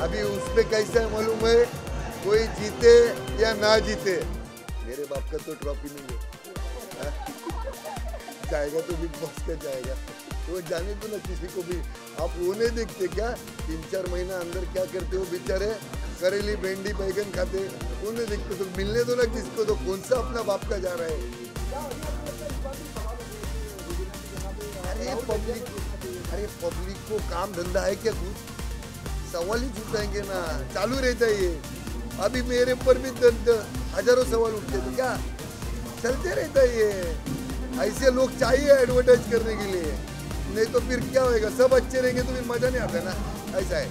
अभी उस पे कैसा है मालूम है? कोई जीते या ना जीते? मेरे बाप का तो ट्रॉफी नहीं है। हाँ? जाएगा तो बिग बॉस का जाएगा। तो जाने दो ना किसी को भी। आप वो नहीं देखते क्या? तीन चार महीना अंदर क्या करते हो बेचारे? करेली, भिंडी, बैगन खाते। वो नहीं देखते तो मिलने दो ना किसको तो कौन सा अपना बाप का जा रहा है? अरे पब्लिक अरे पब्लिक को काम धंधा है क्या कुछ सवाल ही छूटेंगे ना, चालू रहता है ये। अभी मेरे ऊपर भी हज़ारों सवाल उठते थे, क्या? चलते रहता है ये। ऐसे लोग चाहिए एडवर्टाइज करने के लिए। नहीं तो फिर क्या होएगा? सब अच्छे रहेंगे तो फिर मज़ा नहीं आता ना। ऐसा है।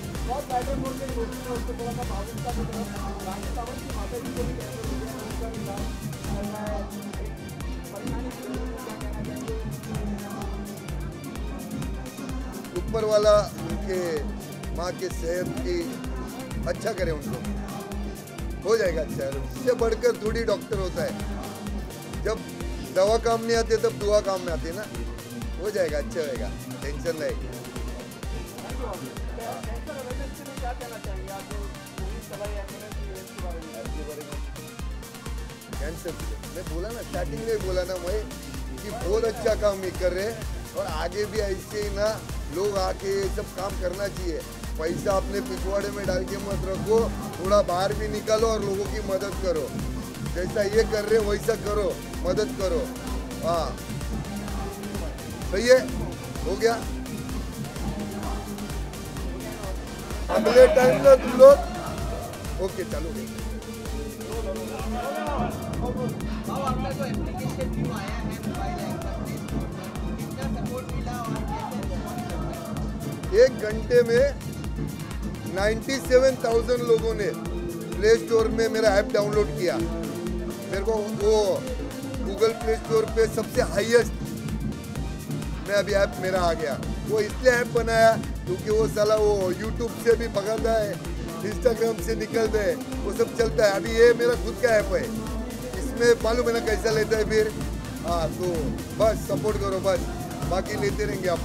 ऊपर वाला उनके माँ के सेहत की अच्छा करे उनको। हो जाएगा अच्छा उससे बढ़कर थोड़ी डॉक्टर होता है। जब दवा काम नहीं आती तब दुआ काम में आती है ना। हो जाएगा अच्छा होएगा, टेंशन नहीं। कैंसर मैं बोला ना स्टार्टिंग में बोला ना मैं कि बहुत अच्छा काम ये कर रहे हैं, और आगे भी ऐसे ही ना लोग आके ये सब काम करना चाहिए। पैसा अपने पिछवाड़े में डाल के मत रखो, थोड़ा बाहर भी निकालो और लोगों की मदद करो। जैसा ये कर रहे वैसा करो, मदद करो। हाँ। सही है? हो गया? अगले टाइम ना तुम लोग ओके, चलो एप्लीकेशन न्यू आया है मोबाइल एक घंटे में 97,000 लोगों ने प्ले स्टोर में मेरा ऐप डाउनलोड किया। मेरे को वो गूगल प्ले स्टोर पे सबसे हाईएस्ट में अभी ऐप मेरा आ गया। वो इसलिए ऐप बनाया क्योंकि वो साला वो यूट्यूब से भी पकड़ता है इंस्टाग्राम से निकलता है वो सब चलता है। अभी ये मेरा खुद का ऐप है। इसमें मालूम है ना कैसा लेता है फिर? हाँ तो बस सपोर्ट करो बस। बाकी लेते रहेंगे आप